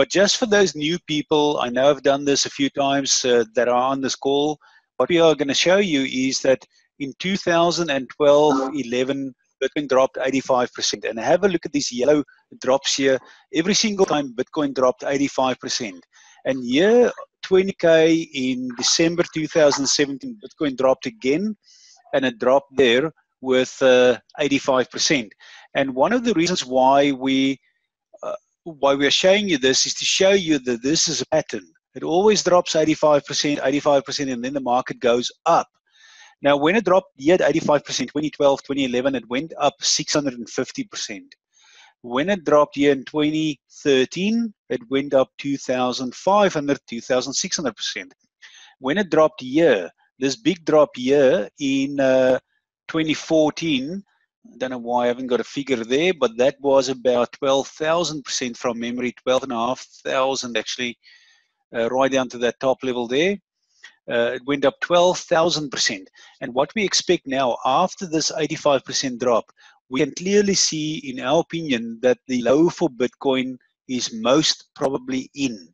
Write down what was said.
But just for those new people, I know I've done this a few times uh, that are on this call. What we are going to show you is that in 2012 11, Bitcoin dropped 85%. And have a look at these yellow drops here. Every single time Bitcoin dropped 85%. And year 20K in December 2017, Bitcoin dropped again, and it dropped there with uh, 85%. And one of the reasons why we why we are showing you this is to show you that this is a pattern. It always drops 85%, 85%, and then the market goes up. Now, when it dropped yet 85%, 2012, 2011, it went up 650%. When it dropped here in 2013, it went up 2,500, 2,600%. When it dropped here, this big drop here in uh, 2014, I don't know why I haven't got a figure there, but that was about 12,000% from memory, 12,500 actually, uh, right down to that top level there. Uh, it went up 12,000%. And what we expect now, after this 85% drop, we can clearly see, in our opinion, that the low for Bitcoin is most probably in.